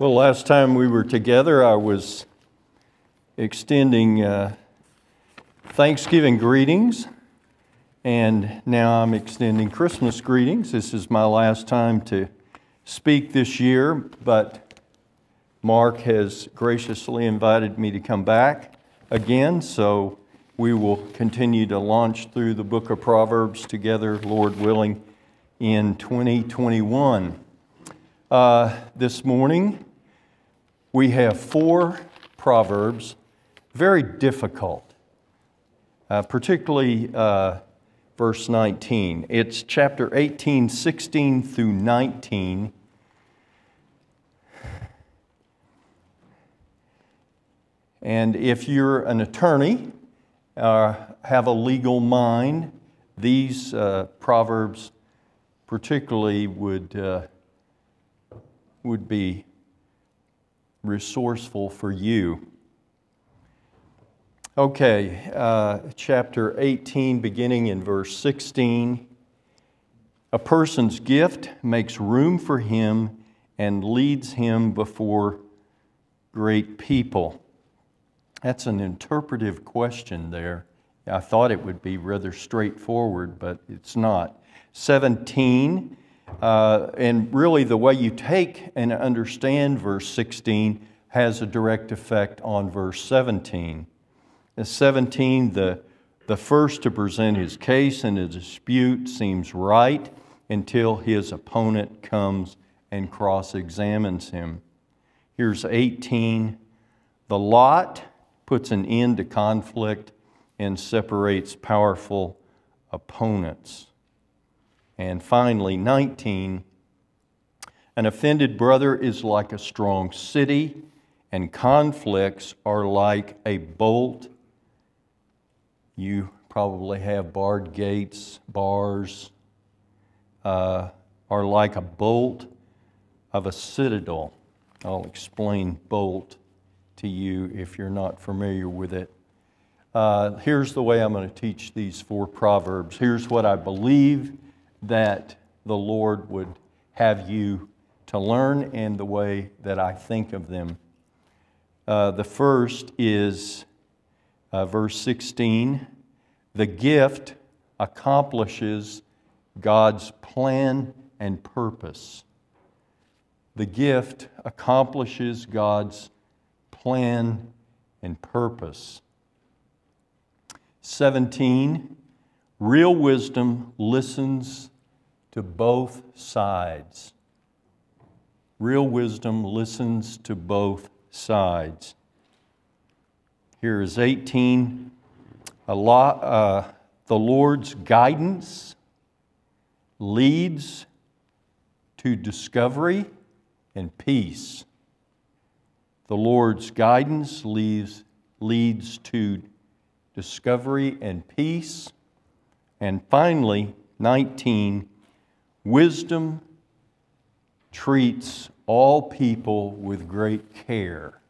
Well, last time we were together, I was extending uh, Thanksgiving greetings, and now I'm extending Christmas greetings. This is my last time to speak this year, but Mark has graciously invited me to come back again, so we will continue to launch through the book of Proverbs together, Lord willing, in 2021. Uh, this morning, we have four proverbs, very difficult, uh, particularly uh, verse 19. It's chapter 18, 16 through 19. And if you're an attorney, uh, have a legal mind, these uh, proverbs particularly would, uh, would be resourceful for you. Okay, uh, chapter 18, beginning in verse 16. A person's gift makes room for him and leads him before great people. That's an interpretive question there. I thought it would be rather straightforward, but it's not. 17 uh, and really, the way you take and understand verse 16 has a direct effect on verse 17. In 17, the, the first to present his case in a dispute seems right until his opponent comes and cross examines him. Here's 18. The lot puts an end to conflict and separates powerful opponents. And finally, 19, an offended brother is like a strong city, and conflicts are like a bolt. You probably have barred gates, bars, uh, are like a bolt of a citadel. I'll explain bolt to you if you're not familiar with it. Uh, here's the way I'm going to teach these four proverbs. Here's what I believe that the Lord would have you to learn and the way that I think of them. Uh, the first is uh, verse 16 the gift accomplishes God's plan and purpose. The gift accomplishes God's plan and purpose. 17 Real wisdom listens to both sides. Real wisdom listens to both sides. Here is 18. A lot, uh, the Lord's guidance leads to discovery and peace. The Lord's guidance leads, leads to discovery and peace. And finally, 19, wisdom treats all people with great care.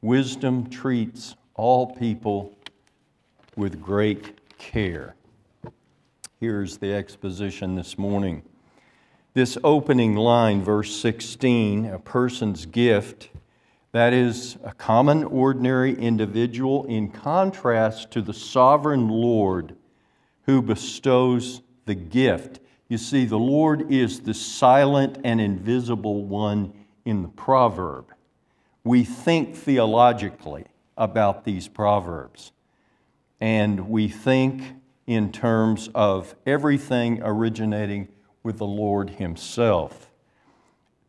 Wisdom treats all people with great care. Here's the exposition this morning. This opening line, verse 16, a person's gift, that is a common, ordinary individual in contrast to the sovereign Lord who bestows the gift. You see, the Lord is the silent and invisible one in the proverb. We think theologically about these proverbs, and we think in terms of everything originating with the Lord Himself.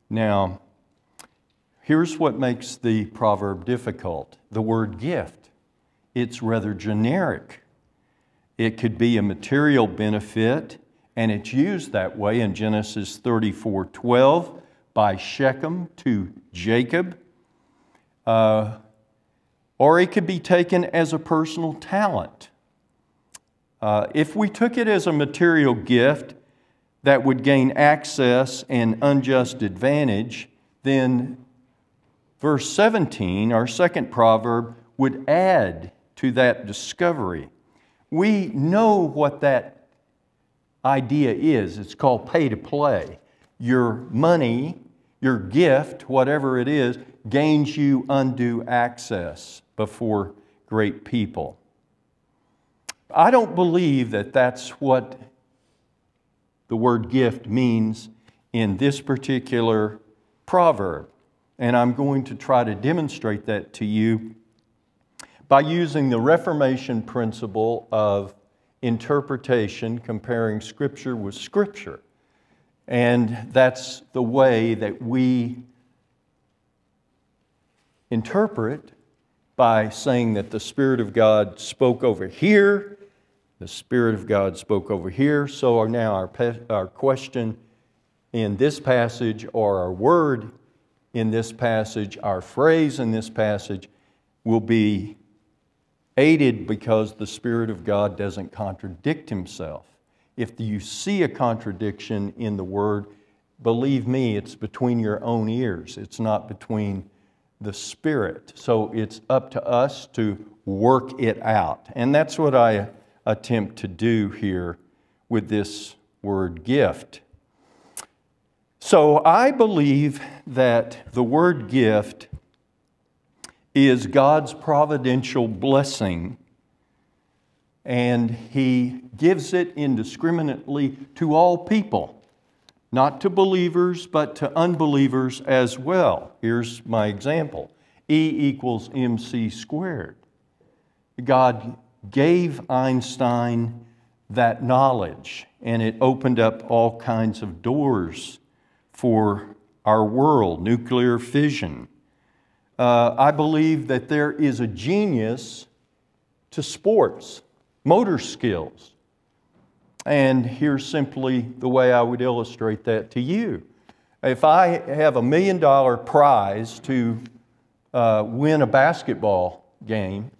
Now, here's what makes the proverb difficult the word gift. It's rather generic. It could be a material benefit, and it's used that way in Genesis 34 12 by Shechem to Jacob. Uh, or it could be taken as a personal talent. Uh, if we took it as a material gift that would gain access and unjust advantage, then verse 17, our second proverb, would add to that discovery. We know what that idea is. It's called pay to play. Your money your gift, whatever it is, gains you undue access before great people. I don't believe that that's what the word gift means in this particular proverb. And I'm going to try to demonstrate that to you by using the Reformation principle of interpretation, comparing Scripture with Scripture. And that's the way that we interpret by saying that the Spirit of God spoke over here, the Spirit of God spoke over here. So now our, our question in this passage, or our word in this passage, our phrase in this passage, will be aided because the Spirit of God doesn't contradict Himself. If you see a contradiction in the Word, believe me, it's between your own ears. It's not between the Spirit. So it's up to us to work it out. And that's what I attempt to do here with this word gift. So I believe that the word gift is God's providential blessing and he gives it indiscriminately to all people, not to believers, but to unbelievers as well. Here's my example E equals mc squared. God gave Einstein that knowledge, and it opened up all kinds of doors for our world, nuclear fission. Uh, I believe that there is a genius to sports motor skills. And here's simply the way I would illustrate that to you. If I have a million dollar prize to uh, win a basketball game,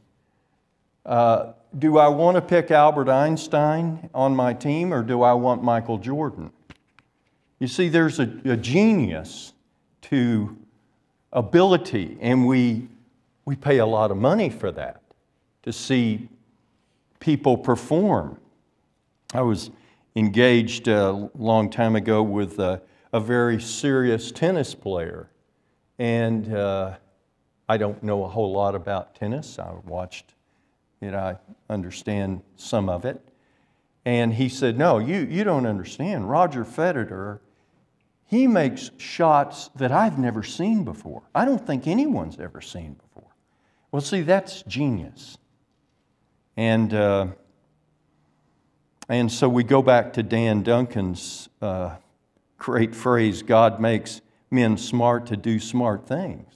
uh, do I want to pick Albert Einstein on my team or do I want Michael Jordan? You see, there's a, a genius to ability, and we, we pay a lot of money for that to see people perform. I was engaged a long time ago with a, a very serious tennis player, and uh, I don't know a whole lot about tennis. I watched it, I understand some of it. And he said, No, you, you don't understand. Roger Federer, he makes shots that I've never seen before. I don't think anyone's ever seen before. Well, see, that's genius. And, uh, and so we go back to Dan Duncan's uh, great phrase God makes men smart to do smart things.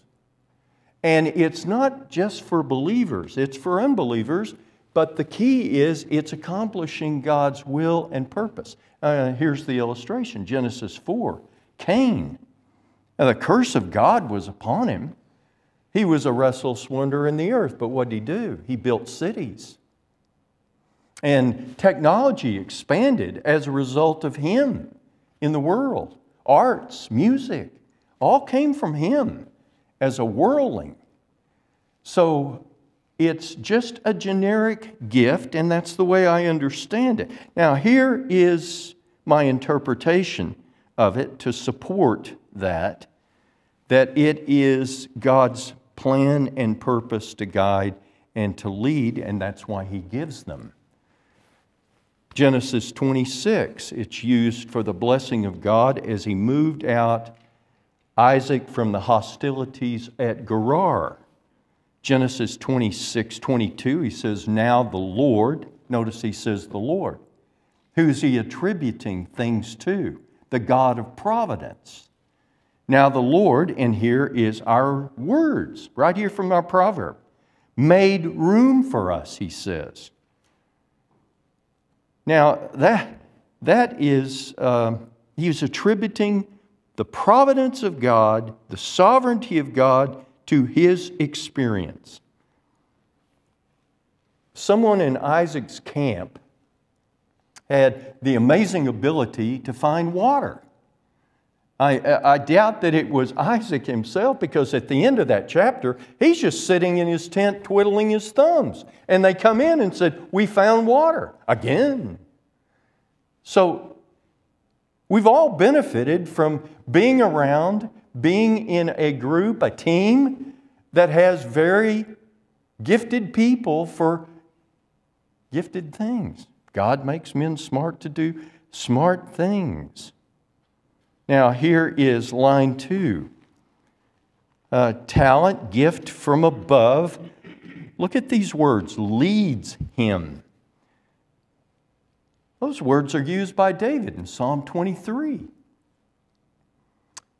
And it's not just for believers, it's for unbelievers, but the key is it's accomplishing God's will and purpose. Uh, here's the illustration Genesis 4 Cain. Now, the curse of God was upon him. He was a restless wanderer in the earth, but what did he do? He built cities. And technology expanded as a result of him in the world. Arts, music, all came from him as a worldling. So it's just a generic gift, and that's the way I understand it. Now, here is my interpretation of it to support that that it is God's plan and purpose to guide and to lead, and that's why He gives them. Genesis 26, it's used for the blessing of God as he moved out Isaac from the hostilities at Gerar. Genesis 26, 22, he says, Now the Lord, notice he says the Lord. Who's he attributing things to? The God of providence. Now the Lord, and here is our words, right here from our proverb, made room for us, he says. Now, that, that is, uh, he's attributing the providence of God, the sovereignty of God, to his experience. Someone in Isaac's camp had the amazing ability to find water. I, uh, I, doubt that it was Isaac himself because at the end of that chapter, he's just sitting in his tent twiddling his thumbs. And they come in and said, We found water again. So we've all benefited from being around being in a group, a team that has very gifted people for gifted things. God makes men smart to do smart things. Now, here is line two uh, talent, gift from above. Look at these words leads him. Those words are used by David in Psalm 23.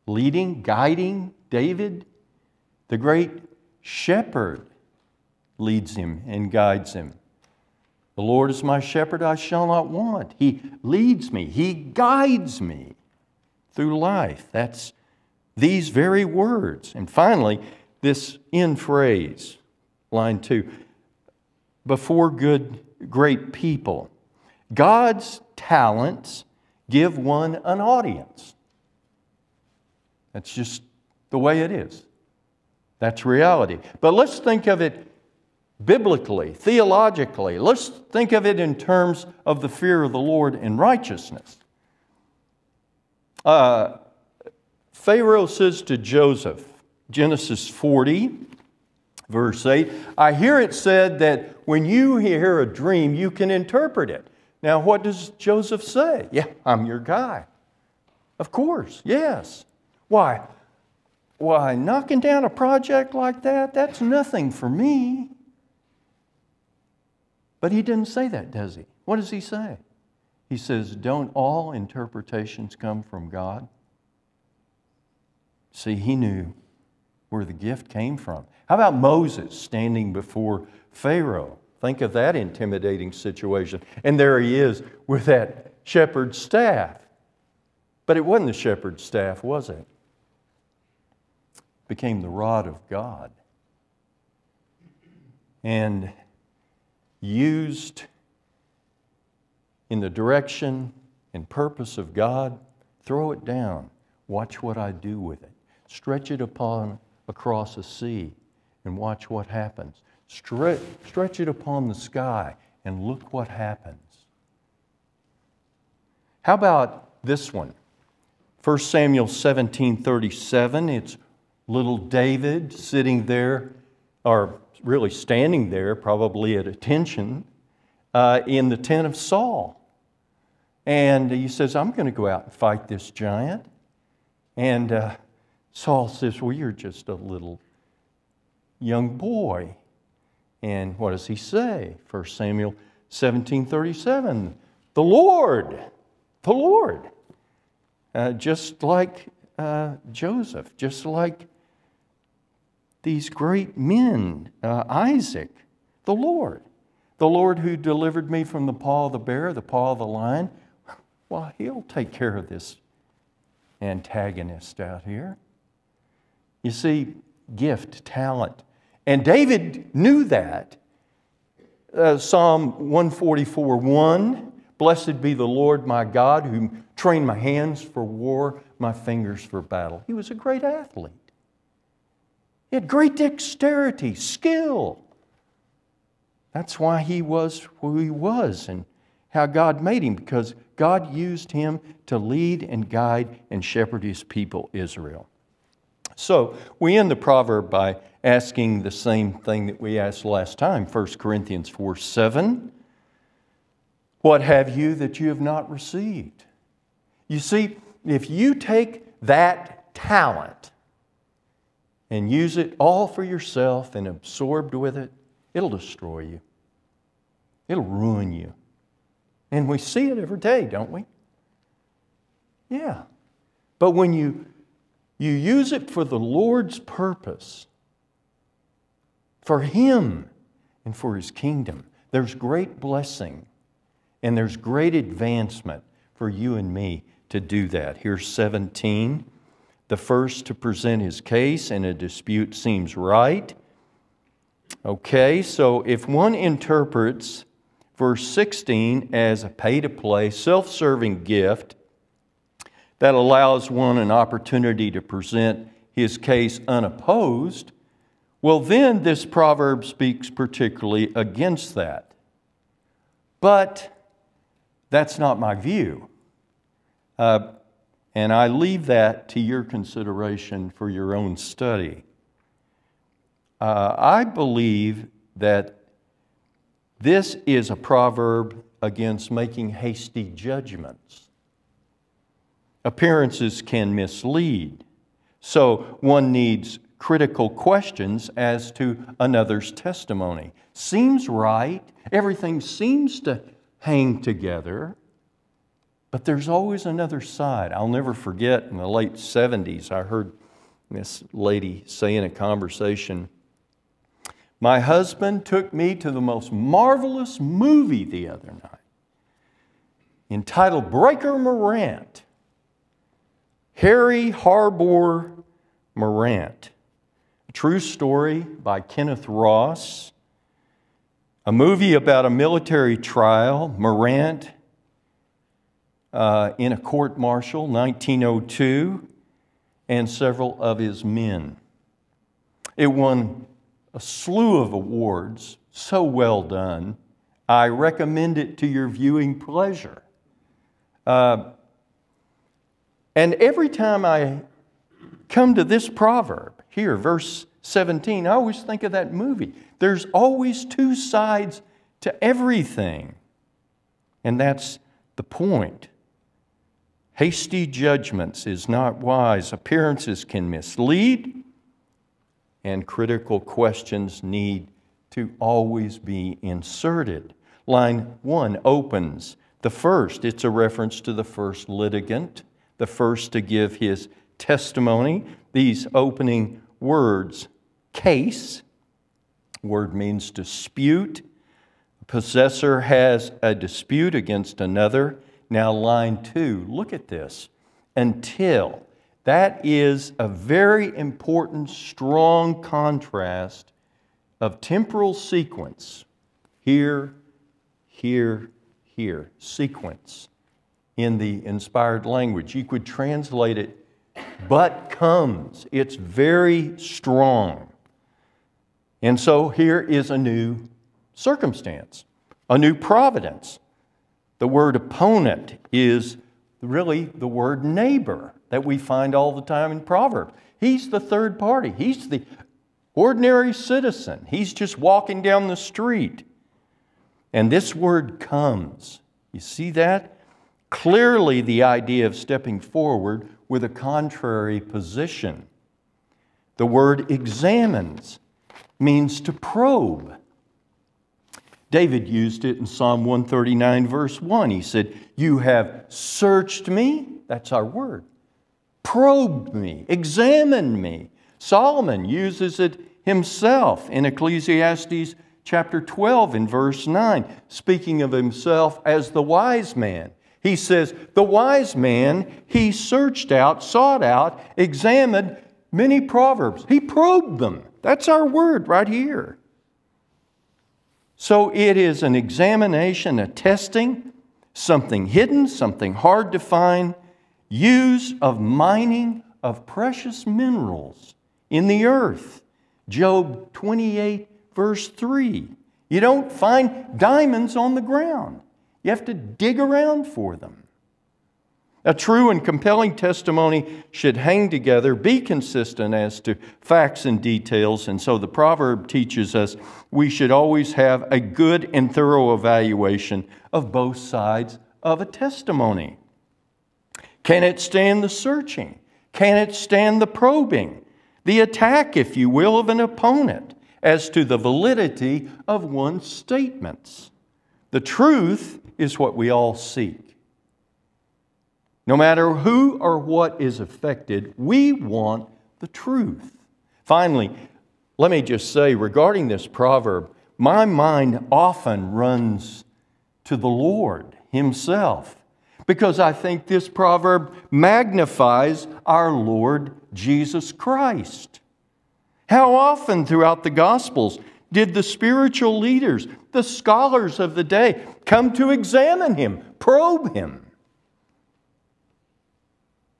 Leading, guiding David, the great shepherd, leads him and guides him. The Lord is my shepherd, I shall not want. He leads me, He guides me through life. That's these very words. And finally, this end phrase, line two before good, great people. God's talents give one an audience. That's just the way it is. That's reality. But let's think of it biblically, theologically. Let's think of it in terms of the fear of the Lord and righteousness. Uh, Pharaoh says to Joseph, Genesis 40, verse 8, I hear it said that when you hear a dream, you can interpret it. Now, what does Joseph say? Yeah, I'm your guy. Of course, yes. Why? Why, knocking down a project like that, that's nothing for me. But he didn't say that, does he? What does he say? He says, Don't all interpretations come from God? See, he knew where the gift came from. How about Moses standing before Pharaoh? Think of that intimidating situation. And there he is with that shepherd's staff. But it wasn't the shepherd's staff, was it? it became the rod of God. And used in the direction and purpose of God, throw it down. Watch what I do with it. Stretch it upon across a sea and watch what happens. Stretch, stretch it upon the sky and look what happens. How about this one? 1 Samuel 17 37. It's little David sitting there, or really standing there, probably at attention, uh, in the tent of Saul. And he says, I'm going to go out and fight this giant. And uh, Saul says, Well, you're just a little young boy. And what does he say? 1 Samuel 17 37. The Lord, the Lord. Uh, just like uh, Joseph, just like these great men, uh, Isaac, the Lord. The Lord who delivered me from the paw of the bear, the paw of the lion, well, he'll take care of this antagonist out here. You see, gift, talent. And David knew that. Uh, Psalm 144 1 Blessed be the Lord my God, who trained my hands for war, my fingers for battle. He was a great athlete. He had great dexterity, skill. That's why he was who he was and how God made him, because God used him to lead and guide and shepherd his people, Israel. So we end the proverb by asking the same thing that we asked last time 1 Corinthians 4 7. What have you that you have not received? You see, if you take that talent and use it all for yourself and absorbed with it, it'll destroy you. It'll ruin you. And we see it every day, don't we? Yeah. But when you, you use it for the Lord's purpose, for Him and for His kingdom, there's great blessing and there's great advancement for you and me to do that. Here's 17 the first to present his case in a dispute seems right. Okay, so if one interprets verse 16 as a pay to play, self serving gift that allows one an opportunity to present his case unopposed, well, then this proverb speaks particularly against that. But that's not my view. Uh, And I leave that to your consideration for your own study. Uh, I believe that this is a proverb against making hasty judgments. Appearances can mislead, so one needs critical questions as to another's testimony. Seems right, everything seems to hang together, but there's always another side. I'll never forget in the late 70s, I heard this lady say in a conversation, My husband took me to the most marvelous movie the other night entitled Breaker Morant. Harry Harbord Morant. A true story by Kenneth Ross. A movie about a military trial, Morant uh, in a court martial, 1902, and several of his men. It won a slew of awards, so well done. I recommend it to your viewing pleasure. Uh, and every time I come to this proverb, here, verse 17, I always think of that movie. There's always two sides to everything. And that's the point. Hasty judgments is not wise. Appearances can mislead, and critical questions need to always be inserted. Line one opens. The first, it's a reference to the first litigant the first to give his testimony. These opening words, case, word means dispute. Possessor has a dispute against another. Now, line two, look at this. Until. That is a very important, strong contrast of temporal sequence. Here, here, here. Sequence in the inspired language. You could translate it, but comes. It's very strong. And so here is a new circumstance, a new providence. The word opponent is really the word neighbor that we find all the time in Proverbs. He's the third party, he's the ordinary citizen. He's just walking down the street. And this word comes. You see that? Clearly, the idea of stepping forward with a contrary position. The word examines means to probe. David used it in Psalm 139, verse 1. He said, You have searched me, that's our word, probed me, examined me. Solomon uses it himself in Ecclesiastes chapter 12 in verse 9, speaking of himself as the wise man. He says, The wise man, he searched out, sought out, examined many proverbs. He probed them. That's our word right here. So it is an examination, a testing, something hidden, something hard to find, use of mining of precious minerals in the earth. Job 28, verse 3. You don't find diamonds on the ground. You have to dig around for them. A true and compelling testimony should hang together, be consistent as to facts and details, and so the proverb teaches us we should always have a good and thorough evaluation of both sides of a testimony. Can it stand the searching? Can it stand the probing? The attack, if you will, of an opponent as to the validity of one's statements? The truth is what we all seek. No matter who or what is affected, we want the truth. Finally, let me just say regarding this proverb, my mind often runs to the Lord Himself because I think this proverb magnifies our Lord Jesus Christ. How often throughout the Gospels did the spiritual leaders, the scholars of the day, come to examine him, probe him?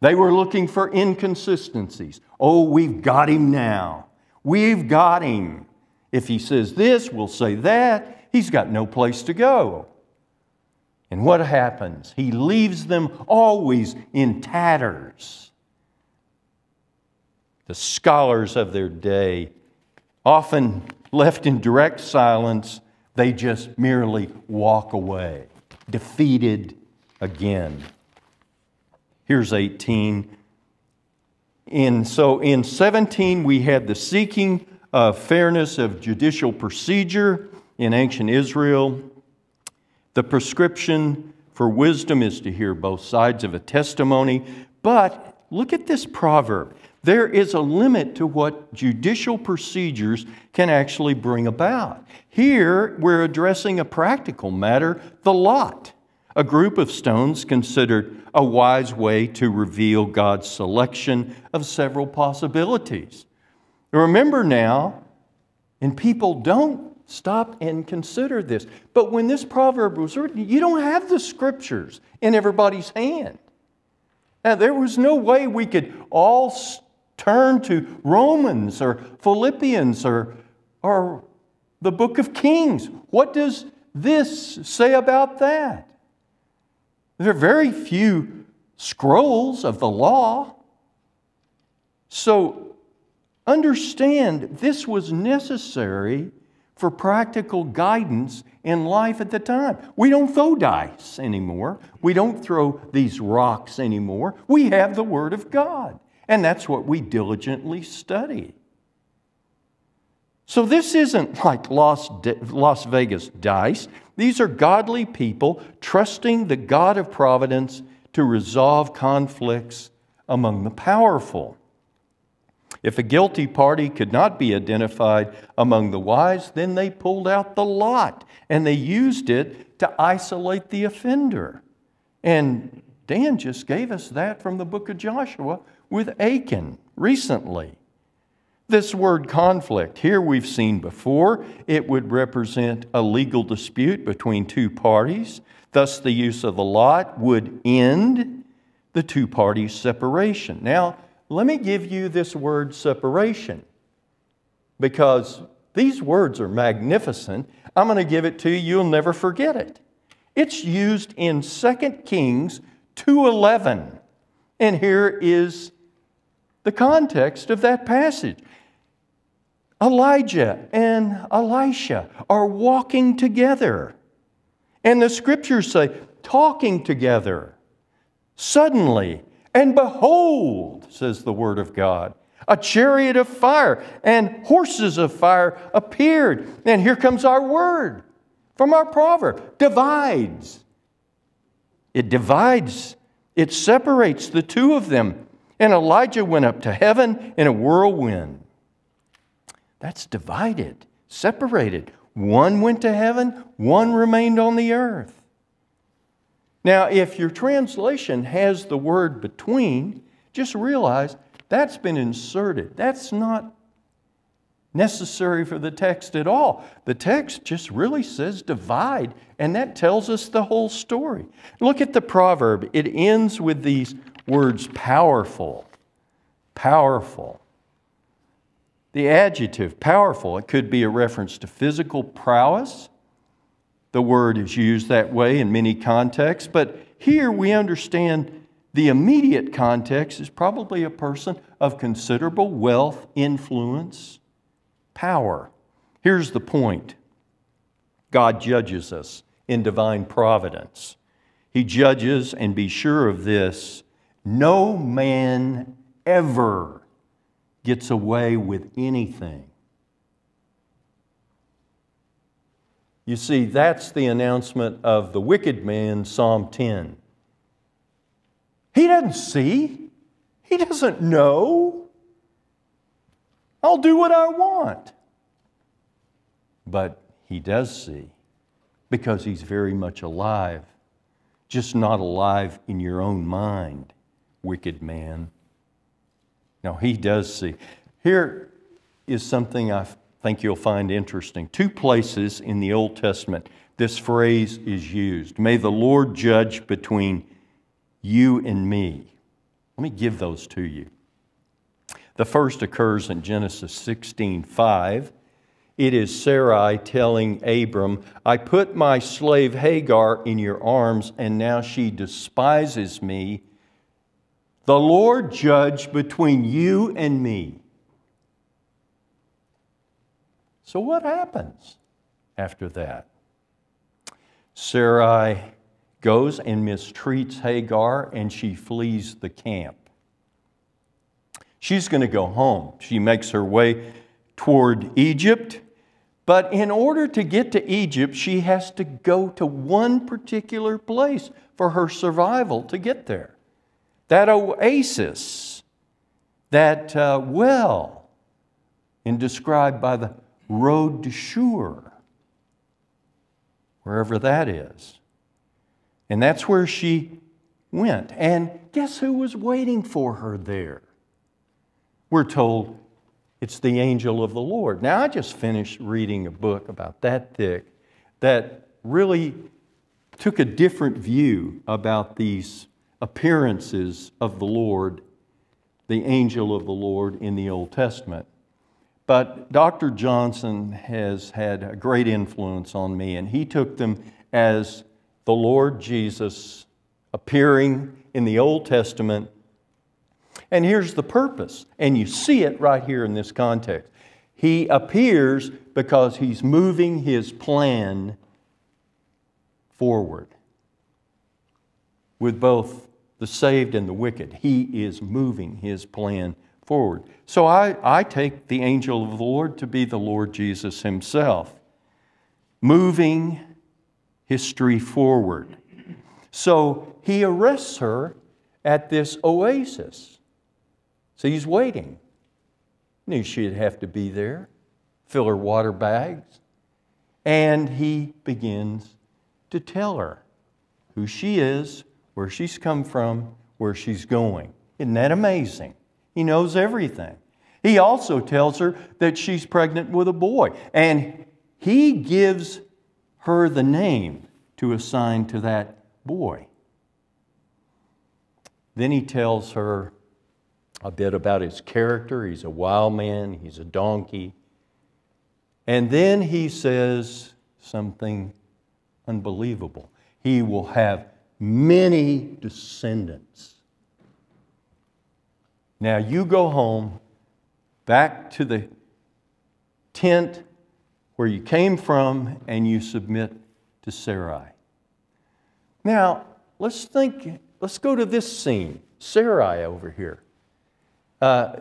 They were looking for inconsistencies. Oh, we've got him now. We've got him. If he says this, we'll say that. He's got no place to go. And what happens? He leaves them always in tatters. The scholars of their day, often left in direct silence, they just merely walk away, defeated again. Here's 18. In, so in 17, we had the seeking of fairness of judicial procedure in ancient Israel. The prescription for wisdom is to hear both sides of a testimony. But look at this proverb. There is a limit to what judicial procedures can actually bring about. Here, we're addressing a practical matter the lot, a group of stones considered a wise way to reveal God's selection of several possibilities. Remember now, and people don't stop and consider this, but when this proverb was written, you don't have the scriptures in everybody's hand. Now, there was no way we could all turn to Romans or Philippians or, or the book of Kings. What does this say about that? There are very few scrolls of the law. So understand this was necessary for practical guidance in life at the time. We don't throw dice anymore. We don't throw these rocks anymore. We have the Word of God. And that's what we diligently study. So this isn't like Las, Las Vegas dice. These are godly people trusting the God of providence to resolve conflicts among the powerful. If a guilty party could not be identified among the wise, then they pulled out the lot and they used it to isolate the offender. And Dan just gave us that from the book of Joshua with Achan recently. This word conflict, here we've seen before, it would represent a legal dispute between two parties. Thus, the use of the lot would end the two parties' separation. Now, let me give you this word separation because these words are magnificent. I'm going to give it to you, you'll never forget it. It's used in 2 Kings 2:11. And here is the context of that passage. Elijah and Elisha are walking together. And the scriptures say, talking together. Suddenly, and behold, says the word of God, a chariot of fire and horses of fire appeared. And here comes our word from our proverb divides. It divides, it separates the two of them. And Elijah went up to heaven in a whirlwind. That's divided, separated. One went to heaven, one remained on the earth. Now, if your translation has the word between, just realize that's been inserted. That's not necessary for the text at all. The text just really says divide, and that tells us the whole story. Look at the proverb, it ends with these words powerful, powerful. The adjective powerful, it could be a reference to physical prowess. The word is used that way in many contexts, but here we understand the immediate context is probably a person of considerable wealth, influence, power. Here's the point God judges us in divine providence. He judges, and be sure of this no man ever gets away with anything. You see, that's the announcement of the wicked man, Psalm 10. He doesn't see, he doesn't know. I'll do what I want. But he does see because he's very much alive, just not alive in your own mind wicked man. No, he does see. Here is something I think you'll find interesting. Two places in the Old Testament this phrase is used May the Lord judge between you and me. Let me give those to you. The first occurs in Genesis 16 5. it is Sarai telling Abram, I put my slave Hagar in your arms, and now she despises me. The Lord judge between you and me. So, what happens after that? Sarai goes and mistreats Hagar, and she flees the camp. She's going to go home. She makes her way toward Egypt. But in order to get to Egypt, she has to go to one particular place for her survival to get there. That oasis, that uh, well, and described by the road to Shur, wherever that is. And that's where she went. And guess who was waiting for her there? We're told it's the angel of the Lord. Now, I just finished reading a book about that thick that really took a different view about these appearances of the Lord, the angel of the Lord in the Old Testament. But Dr. Johnson has had a great influence on me, and he took them as the Lord Jesus appearing in the Old Testament and here's the purpose, and you see it right here in this context. He appears because he's moving his plan forward with both the saved and the wicked. He is moving his plan forward. So I, I take the angel of the Lord to be the Lord Jesus himself, moving history forward. So he arrests her at this oasis. So he's waiting. Knew she'd have to be there, fill her water bags. And he begins to tell her who she is, where she's come from, where she's going. Isn't that amazing? He knows everything. He also tells her that she's pregnant with a boy. And he gives her the name to assign to that boy. Then he tells her a bit about his character. He's a wild man, he's a donkey. And then he says something unbelievable. He will have many descendants. Now you go home back to the tent where you came from and you submit to Sarai. Now, let's think, let's go to this scene. Sarai over here. Uh,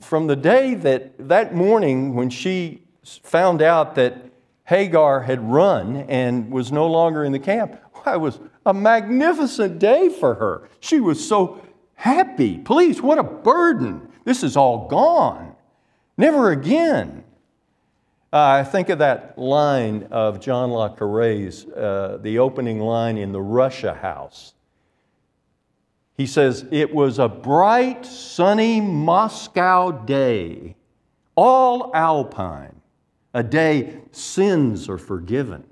from the day that that morning when she found out that Hagar had run and was no longer in the camp, it was a magnificent day for her. She was so happy. Please, what a burden. This is all gone. Never again. Uh, I think of that line of John Le Carre's, uh, the opening line in the Russia House. He says, It was a bright, sunny Moscow day, all alpine, a day sins are forgiven.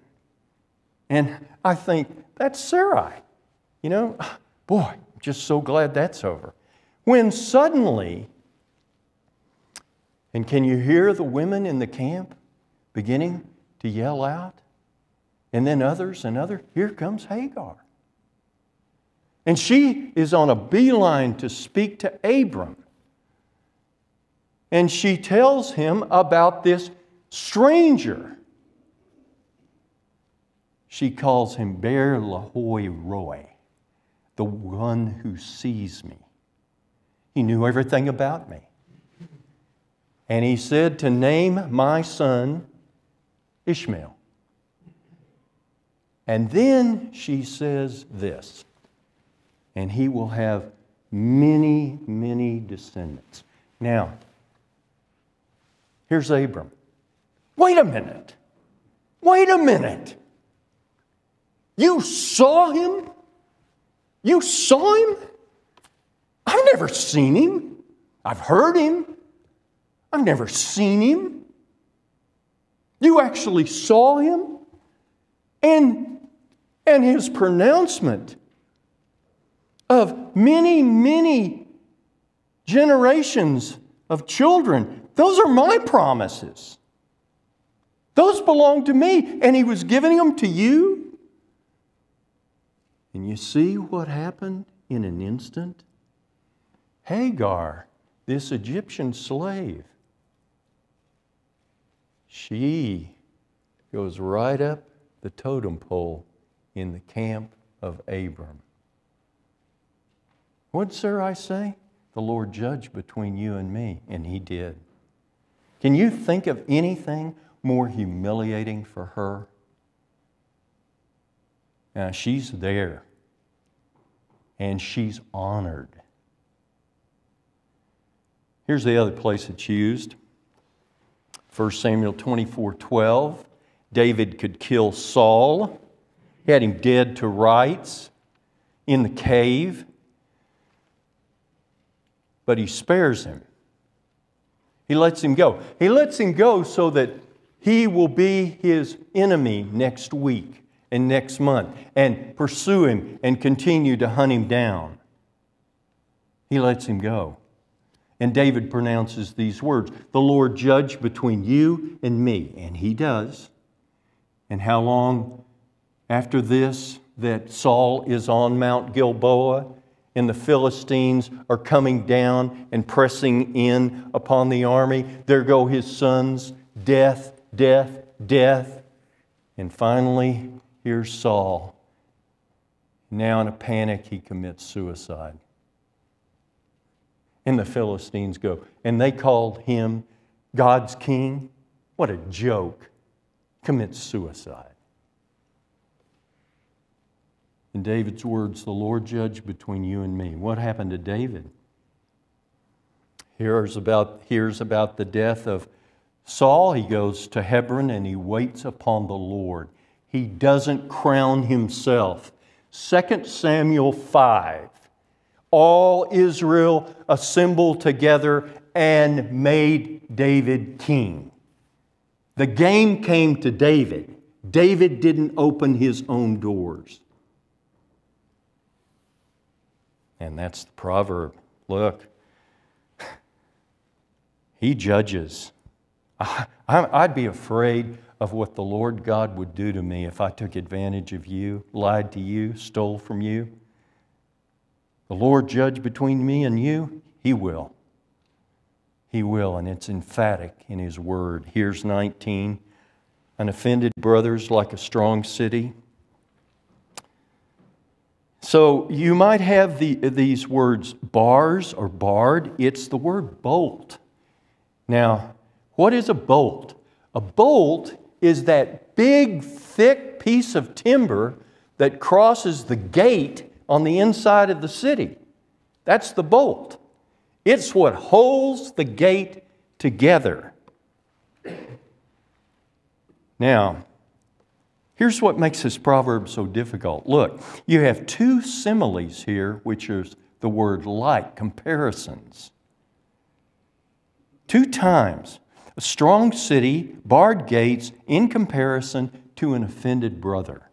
And I think, that's Sarai. You know, boy, I'm just so glad that's over. When suddenly, and can you hear the women in the camp beginning to yell out? And then others and others, here comes Hagar. And she is on a beeline to speak to Abram. And she tells him about this stranger. She calls him Beer Lahai Roi, the one who sees me. He knew everything about me. And he said to name my son Ishmael. And then she says this and he will have many, many descendants. Now, here's Abram. Wait a minute. Wait a minute. You saw him? You saw him? I've never seen him. I've heard him. I've never seen him. You actually saw him? And, and his pronouncement of many, many generations of children. Those are my promises. Those belong to me, and he was giving them to you? And you see what happened in an instant? Hagar, this Egyptian slave, she goes right up the totem pole in the camp of Abram. What, Sarai say? The Lord judge between you and me, and he did. Can you think of anything more humiliating for her? Now, she's there, and she's honored. Here's the other place it's used 1 Samuel 24 12. David could kill Saul, he had him dead to rights in the cave, but he spares him. He lets him go. He lets him go so that he will be his enemy next week and next month and pursue him and continue to hunt him down. He lets him go. And David pronounces these words The Lord judge between you and me. And he does. And how long after this that Saul is on Mount Gilboa and the Philistines are coming down and pressing in upon the army? There go his sons death, death, death. And finally, here's Saul. Now, in a panic, he commits suicide. And the Philistines go. And they called him God's king. What a joke. Commits suicide. In David's words, the Lord judge between you and me. What happened to David? Here's about, here's about the death of Saul. He goes to Hebron and he waits upon the Lord. He doesn't crown himself. 2 Samuel 5 all Israel assembled together and made David king. The game came to David. David didn't open his own doors. And that's the proverb. Look, he judges. I'd be afraid of what the Lord God would do to me if I took advantage of you, lied to you, stole from you the Lord judge between me and you? He will. He will, and it's emphatic in His word. Here's 19. An offended brother's like a strong city. So you might have the, these words bars or barred. It's the word bolt. Now, what is a bolt? A bolt is that big, thick piece of timber that crosses the gate on the inside of the city. That's the bolt. It's what holds the gate together. Now, here's what makes this proverb so difficult. Look, you have two similes here, which is the word like, comparisons. Two times, a strong city, barred gates, in comparison to an offended brother.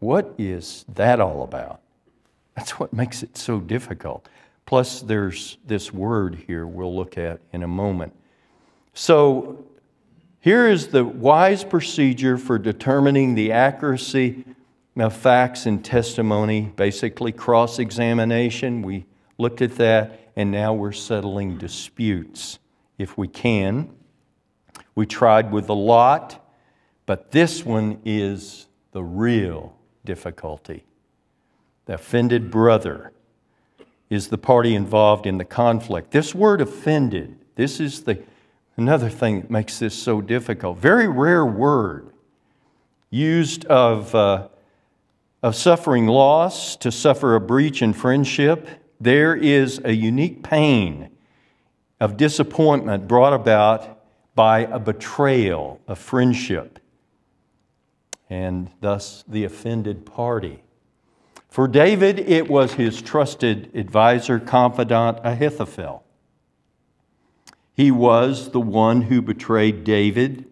What is that all about? That's what makes it so difficult. Plus, there's this word here we'll look at in a moment. So, here is the wise procedure for determining the accuracy of facts and testimony, basically cross examination. We looked at that, and now we're settling disputes if we can. We tried with a lot, but this one is the real difficulty. The offended brother is the party involved in the conflict. This word offended, this is the another thing that makes this so difficult. Very rare word used of, uh, of suffering loss to suffer a breach in friendship. There is a unique pain of disappointment brought about by a betrayal of friendship and thus the offended party. For David, it was his trusted advisor, confidant, Ahithophel. He was the one who betrayed David.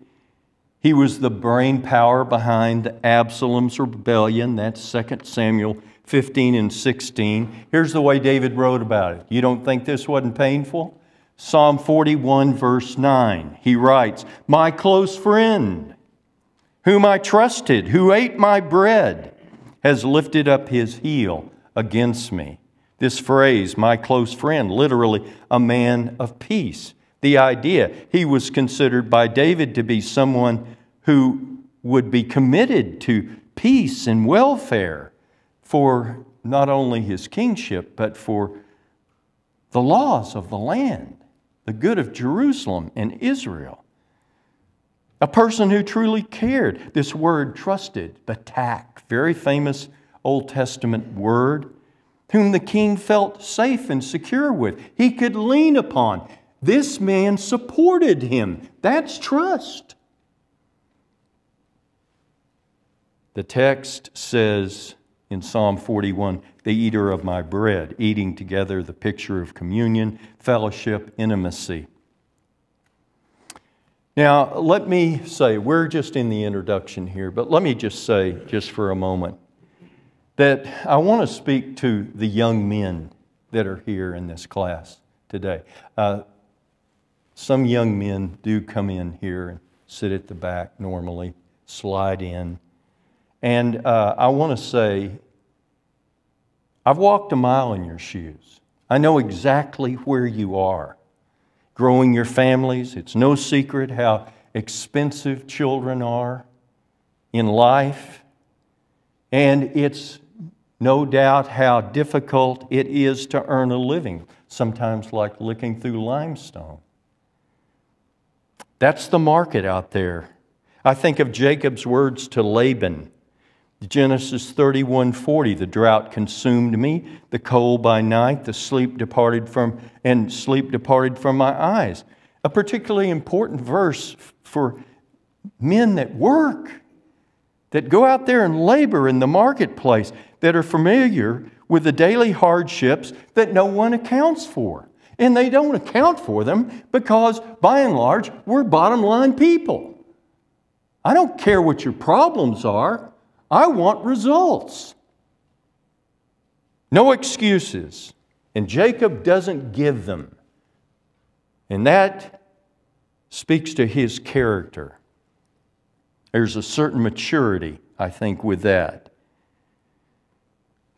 He was the brain power behind Absalom's rebellion. That's 2 Samuel 15 and 16. Here's the way David wrote about it. You don't think this wasn't painful? Psalm 41, verse 9, he writes, My close friend, whom I trusted, who ate my bread, has lifted up his heel against me. This phrase, my close friend, literally a man of peace. The idea, he was considered by David to be someone who would be committed to peace and welfare for not only his kingship, but for the laws of the land, the good of Jerusalem and Israel. A person who truly cared. This word trusted, batak, very famous Old Testament word, whom the king felt safe and secure with. He could lean upon. This man supported him. That's trust. The text says in Psalm 41 the eater of my bread, eating together the picture of communion, fellowship, intimacy. Now, let me say, we're just in the introduction here, but let me just say, just for a moment, that I want to speak to the young men that are here in this class today. Uh, some young men do come in here and sit at the back normally, slide in. And uh, I want to say, I've walked a mile in your shoes. I know exactly where you are. Growing your families, it's no secret how expensive children are in life. And it's no doubt how difficult it is to earn a living, sometimes like looking through limestone. That's the market out there. I think of Jacob's words to Laban. Genesis 31:40 the drought consumed me the cold by night the sleep departed from and sleep departed from my eyes. A particularly important verse for men that work that go out there and labor in the marketplace that are familiar with the daily hardships that no one accounts for. And they don't account for them because, by and large, we're bottom line people. I don't care what your problems are, I want results. No excuses. And Jacob doesn't give them. And that speaks to his character. There's a certain maturity, I think, with that.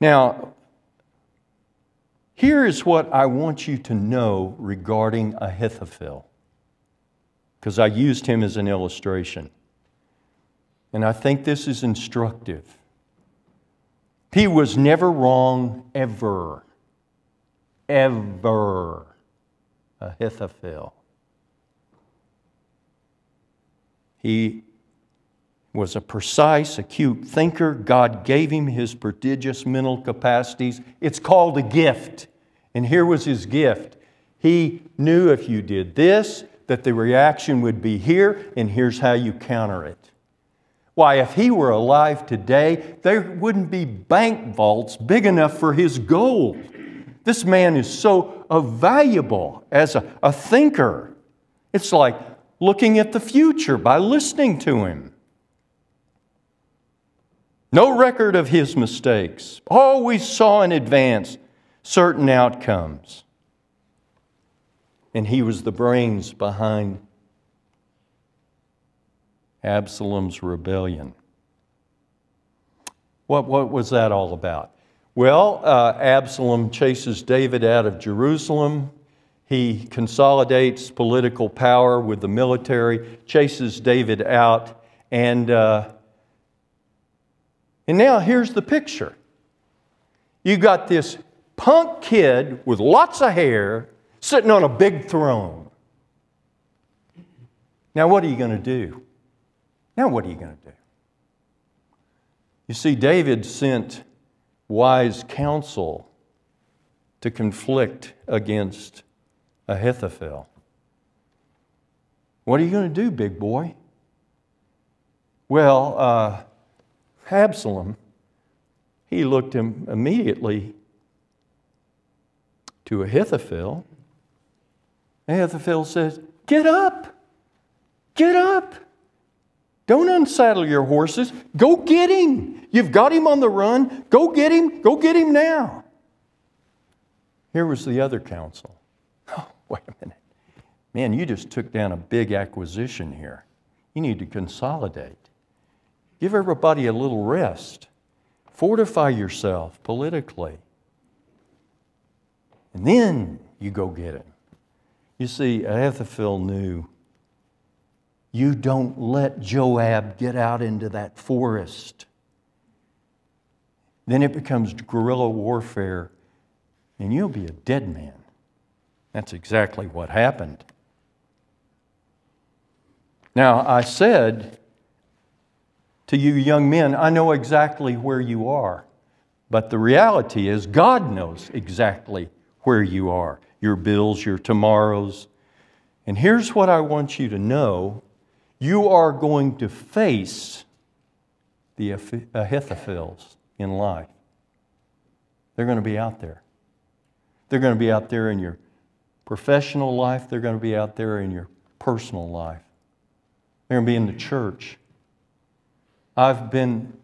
Now, here is what I want you to know regarding Ahithophel, because I used him as an illustration. And I think this is instructive. He was never wrong, ever. Ever. Ahithophel. He was a precise, acute thinker. God gave him his prodigious mental capacities. It's called a gift. And here was his gift. He knew if you did this, that the reaction would be here, and here's how you counter it. Why, if he were alive today, there wouldn't be bank vaults big enough for his gold. This man is so valuable as a, a thinker. It's like looking at the future by listening to him. No record of his mistakes. Always saw in advance certain outcomes. And he was the brains behind Absalom's rebellion. What, what was that all about? Well, uh, Absalom chases David out of Jerusalem. He consolidates political power with the military, chases David out, and uh, and now here's the picture. You got this punk kid with lots of hair sitting on a big throne. Now, what are you going to do? Now, what are you going to do? You see, David sent wise counsel to conflict against Ahithophel. What are you going to do, big boy? Well, uh, Absalom, he looked him immediately to Ahithophel. Ahithophel says, Get up! Get up! Don't unsaddle your horses. Go get him. You've got him on the run. Go get him. Go get him now. Here was the other counsel. Oh, wait a minute. Man, you just took down a big acquisition here. You need to consolidate. Give everybody a little rest. Fortify yourself politically. And then you go get him. You see, Ahithophel knew you don't let Joab get out into that forest. Then it becomes guerrilla warfare, and you'll be a dead man. That's exactly what happened. Now, I said to you young men, I know exactly where you are. But the reality is, God knows exactly where you are your bills, your tomorrows. And here's what I want you to know you are going to face the Ahithophels in life. They're going to be out there. They're going to be out there in your professional life, they're going to be out there in your personal life. They're going to be in the church. I've been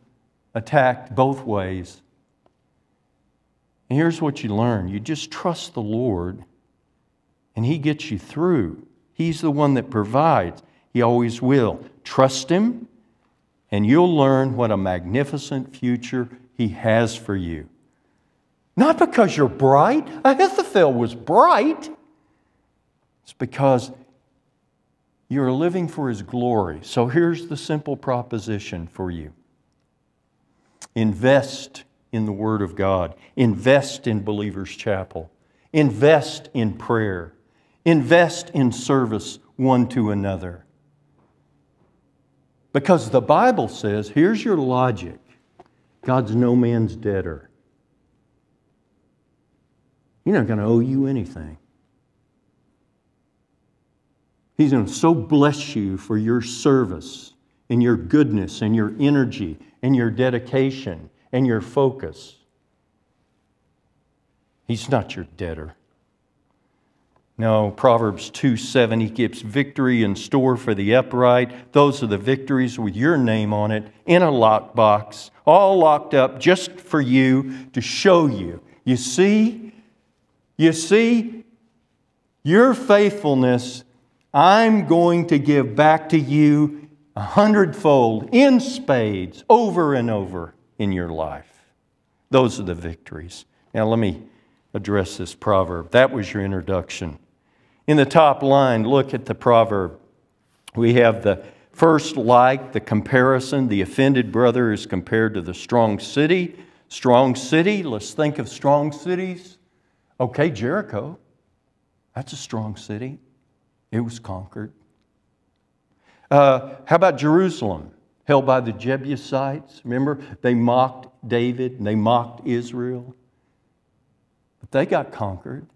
attacked both ways. And here's what you learn you just trust the Lord, and He gets you through. He's the one that provides, He always will. Trust Him, and you'll learn what a magnificent future He has for you. Not because you're bright, Ahithophel was bright. It's because you're living for His glory. So here's the simple proposition for you invest in the Word of God, invest in Believers Chapel, invest in prayer, invest in service one to another. Because the Bible says here's your logic God's no man's debtor. He's not going to owe you anything. He's going to so bless you for your service and your goodness and your energy and your dedication and your focus. He's not your debtor. No, Proverbs 2 7, he keeps victory in store for the upright. Those are the victories with your name on it in a lockbox, all locked up just for you to show you. You see, you see, your faithfulness I'm going to give back to you a hundredfold in spades over and over in your life. Those are the victories. Now, let me address this proverb. That was your introduction. In the top line, look at the proverb. We have the first like, the comparison. The offended brother is compared to the strong city. Strong city, let's think of strong cities. Okay, Jericho. That's a strong city. It was conquered. Uh, how about Jerusalem, held by the Jebusites? Remember, they mocked David and they mocked Israel. But they got conquered.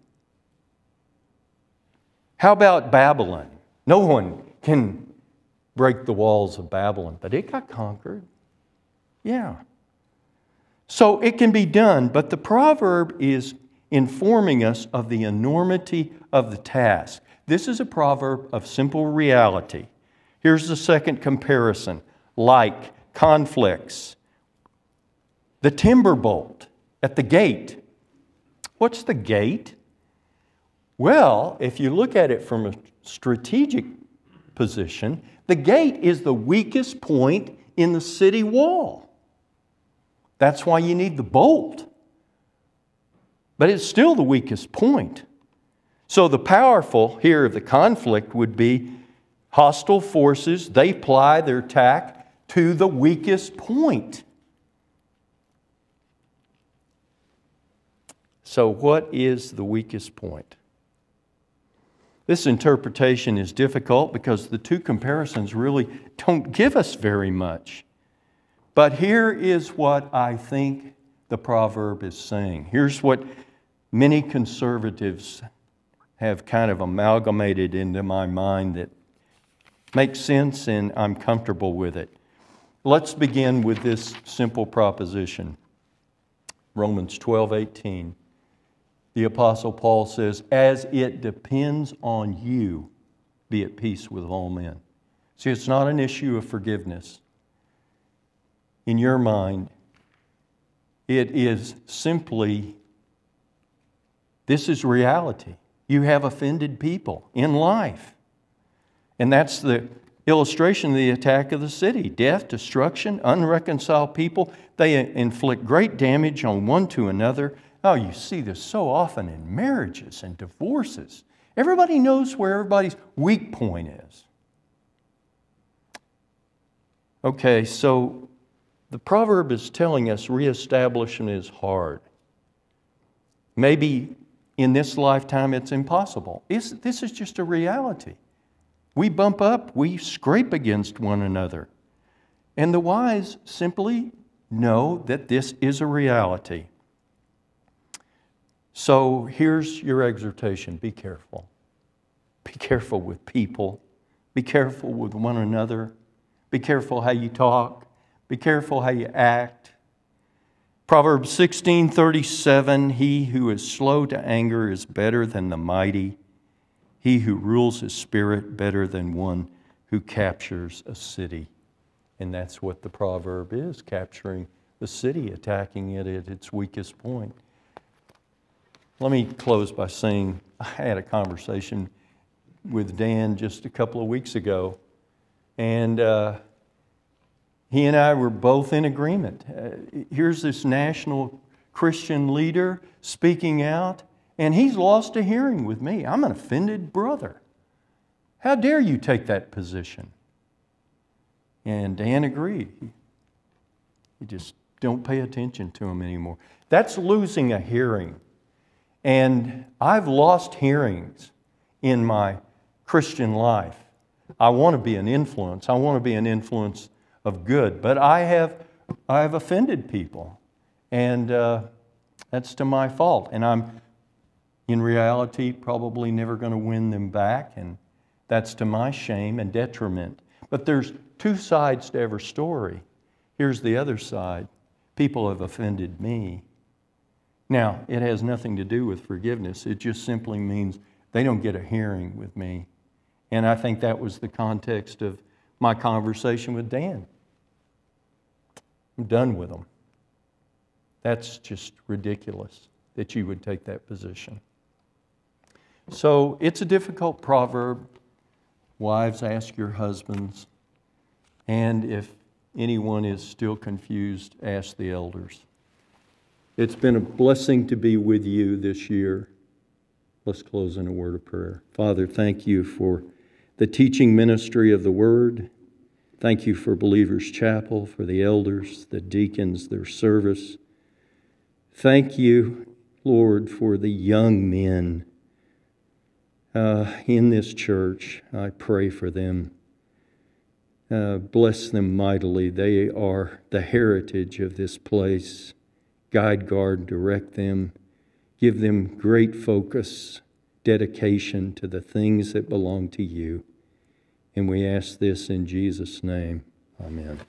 How about Babylon? No one can break the walls of Babylon, but it got conquered. Yeah. So it can be done, but the proverb is informing us of the enormity of the task. This is a proverb of simple reality. Here's the second comparison like conflicts. The timber bolt at the gate. What's the gate? Well, if you look at it from a strategic position, the gate is the weakest point in the city wall. That's why you need the bolt. But it's still the weakest point. So the powerful here of the conflict would be hostile forces. They ply their attack to the weakest point. So, what is the weakest point? This interpretation is difficult because the two comparisons really don't give us very much. But here is what I think the proverb is saying. Here's what many conservatives have kind of amalgamated into my mind that makes sense and I'm comfortable with it. Let's begin with this simple proposition. Romans 12, 18. The Apostle Paul says, As it depends on you, be at peace with all men. See, it's not an issue of forgiveness. In your mind, it is simply this is reality. you have offended people in life. And that's the illustration of the attack of the city death, destruction, unreconciled people. They inflict great damage on one to another. Oh, you see this so often in marriages and divorces. Everybody knows where everybody's weak point is. Okay, so the proverb is telling us reestablishment is hard. Maybe in this lifetime it's impossible. It's, this is just a reality. We bump up, we scrape against one another. And the wise simply know that this is a reality. So here's your exhortation be careful. Be careful with people, be careful with one another, be careful how you talk, be careful how you act. Proverbs 16:37 He who is slow to anger is better than the mighty he who rules his spirit better than one who captures a city. And that's what the proverb is capturing the city, attacking it at its weakest point. Let me close by saying I had a conversation with Dan just a couple of weeks ago, and uh, he and I were both in agreement. Uh, here's this national Christian leader speaking out, and he's lost a hearing with me. I'm an offended brother. How dare you take that position? And Dan agreed. You just don't pay attention to him anymore. That's losing a hearing. And I've lost hearings in my Christian life. I want to be an influence. I want to be an influence of good. But I have, I have offended people. And uh, that's to my fault. And I'm in reality, probably never going to win them back, and that's to my shame and detriment. But there's two sides to every story. Here's the other side people have offended me. Now, it has nothing to do with forgiveness, it just simply means they don't get a hearing with me. And I think that was the context of my conversation with Dan. I'm done with them. That's just ridiculous that you would take that position. So it's a difficult proverb. Wives, ask your husbands. And if anyone is still confused, ask the elders. It's been a blessing to be with you this year. Let's close in a word of prayer. Father, thank you for the teaching ministry of the word. Thank you for Believers Chapel, for the elders, the deacons, their service. Thank you, Lord, for the young men uh, in this church. I pray for them. Uh, bless them mightily. They are the heritage of this place. Guide, guard, direct them. Give them great focus, dedication to the things that belong to you. And we ask this in Jesus' name. Amen.